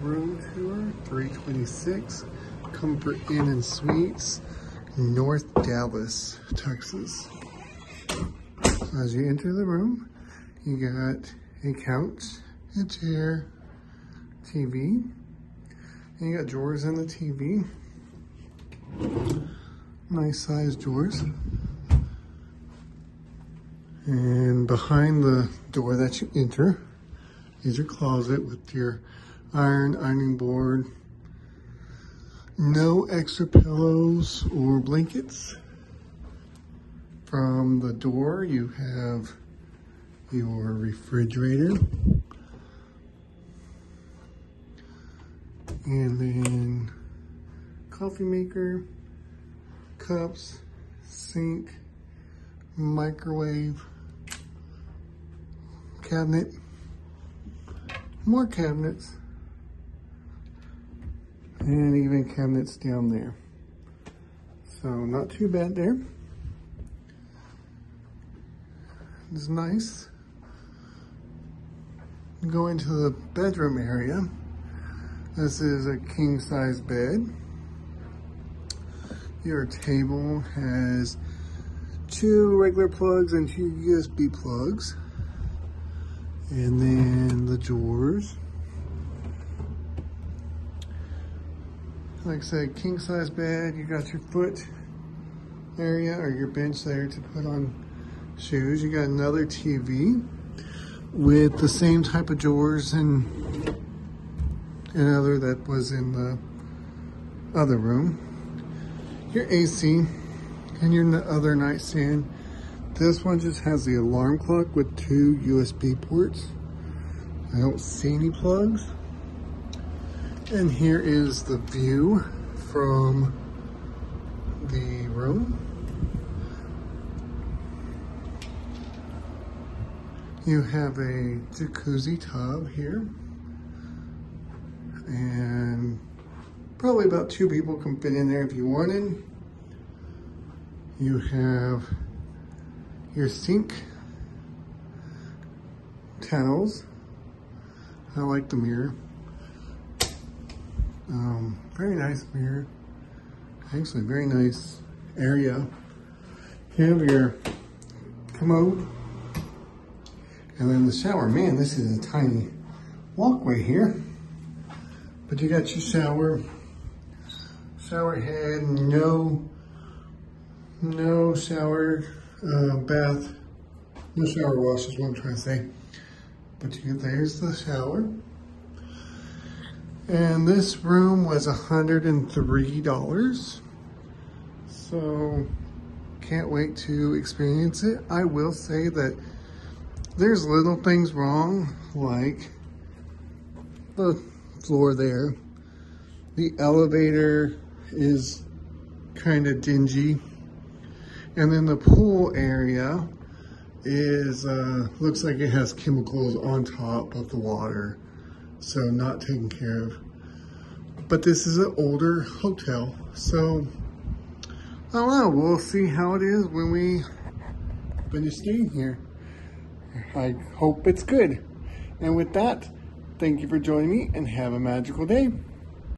room tour, 326 Comfort Inn and Suites, North Dallas, Texas. As you enter the room, you got a couch, a chair, TV, and you got drawers in the TV. Nice sized drawers. And behind the door that you enter is your closet with your iron, ironing board. No extra pillows or blankets. From the door, you have your refrigerator. And then coffee maker, cups, sink, microwave, cabinet, more cabinets, and even cabinets down there. So not too bad there. It's nice. Go into the bedroom area. This is a king size bed. Your table has two regular plugs and two USB plugs. And then the drawers. Like I said, king size bed. You got your foot area or your bench there to put on shoes. You got another TV with the same type of drawers and another that was in the other room. Your AC and your other nightstand. This one just has the alarm clock with two USB ports. I don't see any plugs. And here is the view from the room. You have a jacuzzi tub here. And probably about two people can fit in there if you wanted. You have your sink towels. I like the mirror. Um, very nice mirror. Actually, very nice area. Have your commode. And then the shower. Man, this is a tiny walkway here. But you got your shower. Shower head, no, no shower uh, bath, no shower wash is what I'm trying to say. But you get, there's the shower. And this room was $103. So can't wait to experience it. I will say that there's little things wrong, like the floor there. The elevator is kind of dingy. And then the pool area is, uh, looks like it has chemicals on top of the water. So not taken care of. But this is an older hotel. So, I don't know. We'll see how it is when we finish staying here. I hope it's good. And with that, thank you for joining me and have a magical day.